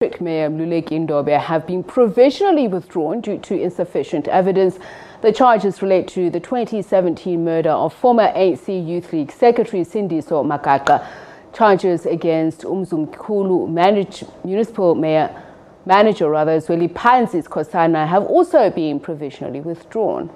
District Mayor Mluleki Ndobe have been provisionally withdrawn due to insufficient evidence. The charges relate to the 2017 murder of former ANC Youth League Secretary Sindiso Magaqa. Charges against Umzimkhulu manage, municipal mayor manager rather Zweliphansi Skhosana have also been provisionally withdrawn.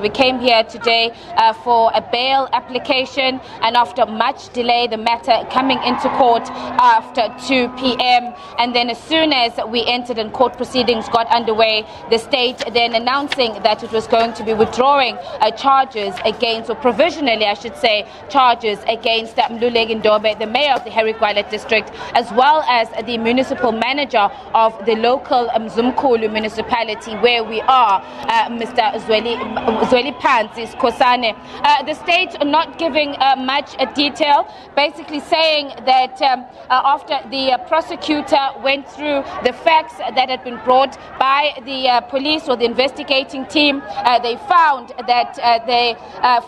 We came here today uh, for a bail application, and after much delay, the matter coming into court after 2 p.m. And then, as soon as we entered and court proceedings got underway, the state then announcing that it was going to be withdrawing uh, charges against, or provisionally, I should say, charges against uh, Mluleki Ndobe, the mayor of the Harry Gwala district, as well as the municipal manager of the local Mzimkhulu municipality, where we are, uh, Mr. Zweli. Zweliphansi Skhosana. Uh, the state not giving uh, much uh, detail, basically saying that um, uh, after the uh, prosecutor went through the facts that had been brought by the police or the investigating team, they found that the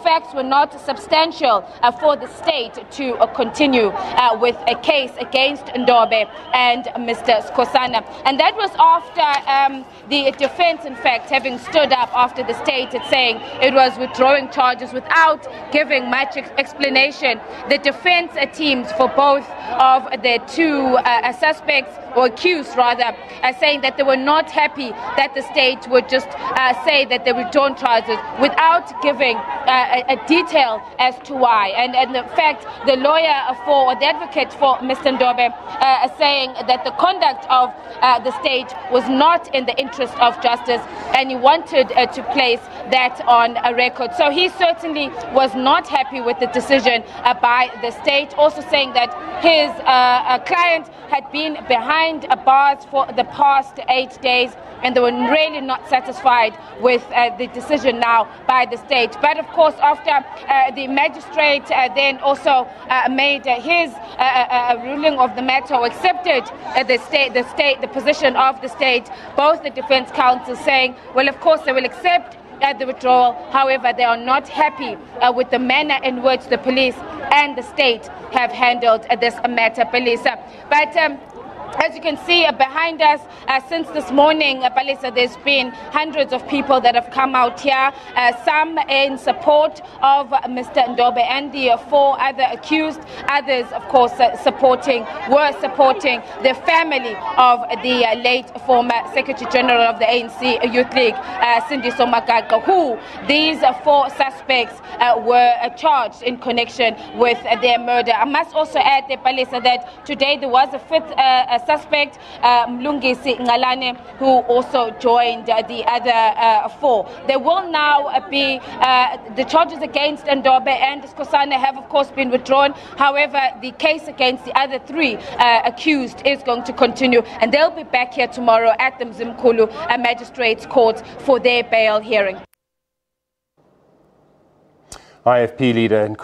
facts were not substantial for the state to continue with a case against Ndobe and Mr. Skhosana. And that was after um, the defense, in fact, having stood up after the state had saying saying it was withdrawing charges without giving much explanation. The defense teams for both of the two uh, suspects or accused rather, uh, saying that they were not happy that the state would just uh, say that they withdrawn charges without giving uh, a, a, detail as to why. And, and in fact, the lawyer for, or the advocate for Mr. Ndobe uh, saying that the conduct of uh, the state was not in the interest of justice and he wanted uh, to place that on a record. So he certainly was not happy with the decision by the state, also saying that his client had been behind bars for the past eight days and they were really not satisfied with uh, the decision now by the state. But of course, after uh, the magistrate uh, then also uh, made his uh, ruling of the matter or accepted the state, the state, the position of the state, both the defense counsel saying, well, of course, they will accept at the withdrawal. However, they are not happy uh, with the manner in which the police and the state have handled uh, this matter, police. But um, as you can see uh, behind us, uh, since this morning, uh, Balisa, there's been hundreds of people that have come out here, uh, some in support of Mr. Ndobe and the four other accused, others, of course, uh, supporting, were supporting the family of the uh, late former Secretary General of the ANC Youth League, uh, Sindiso Magaqa, who these four suspects were charged in connection with their murder. I must also add, Balisa, that today there was a fifth suspect, uh, Mlungisi Ngalane, who also joined the other uh, four. There will now uh, be uh, the charges against Ndobe and Skhosana have, of course, been withdrawn. However, the case against the other three accused is going to continue, and they'll be back here tomorrow at the Mzimkhulu Magistrates Court for their bail hearing. IFP leader and